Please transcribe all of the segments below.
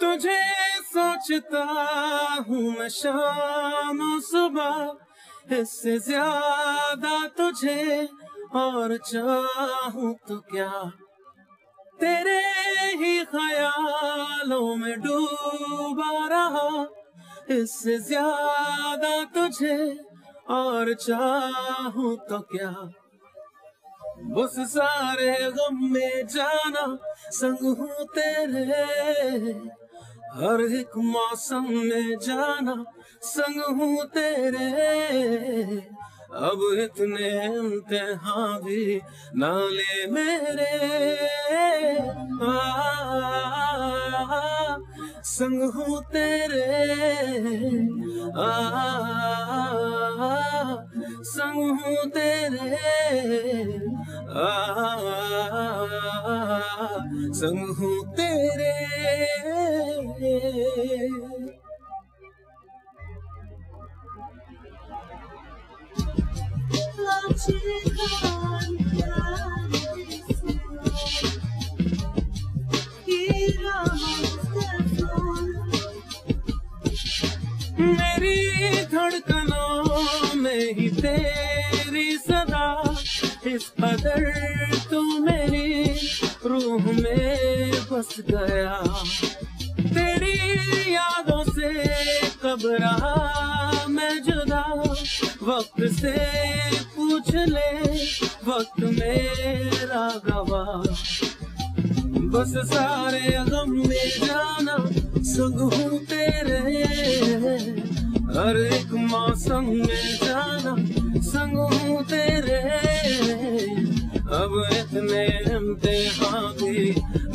तुझे सोचता हूँ मैं शाम सुबह। इससे ज़्यादा तुझे और चाहूँ तो क्या? तेरे ही ख्यालों में डूबा रहा। इससे ज़्यादा तुझे और चाहूँ तो क्या? बस सारे गम में जाना संग हूँ तेरे हर एक मौसम में जाना संग हूँ तेरे अब इतने इम्तिहान भी ना ले मेरे। आ, संग हूँ तेरे आ, संग हूँ तेरे संग हूँ तेरे। मेरी धड़कनों में ही तेरी। कदर तू मेरी रूह में बस गया। तेरी यादों से कब रहा मैं जुदा? वक्त से पूछ ले, वक्त मेरा गवा बस सारे गम में जाना संग हूँ। तेरे हर एक मौसम में जाना संग हूँ तेरे। अब इतने इम्तिहान भी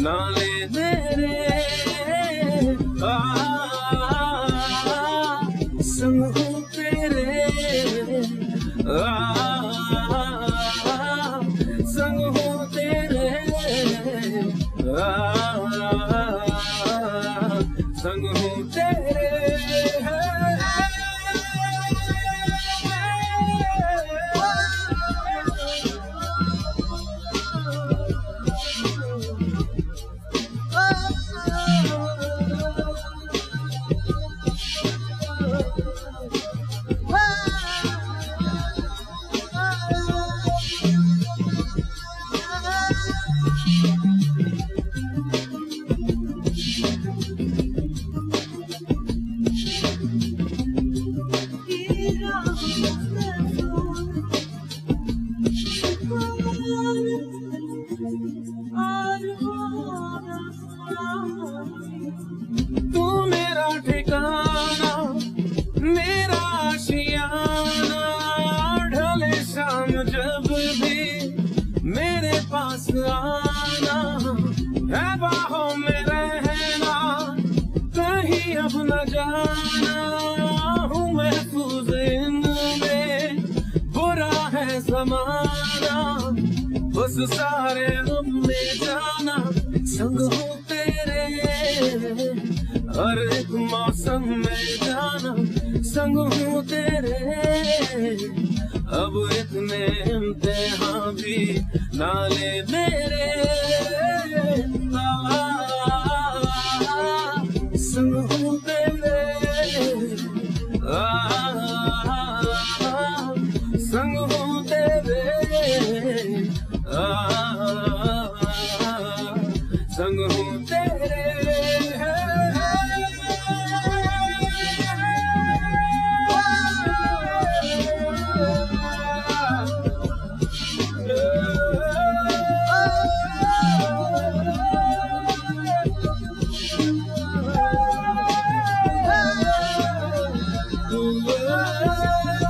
ना ले आ, संग हूँ तेरे। संग हूँ तेरे। संग हूँ तेरे। आना है बाहों में रहना, कहीं अब न जाना। हूँ महफूज इनमें बुरा है जमाना। बस सारे गम में जाना, संग हूँ तेरे। हर एक मौसम में जाना, संग हूँ तेरे। अब इतने इम्तिहान भी ना ले मेरे हूँ तेरे। संग love.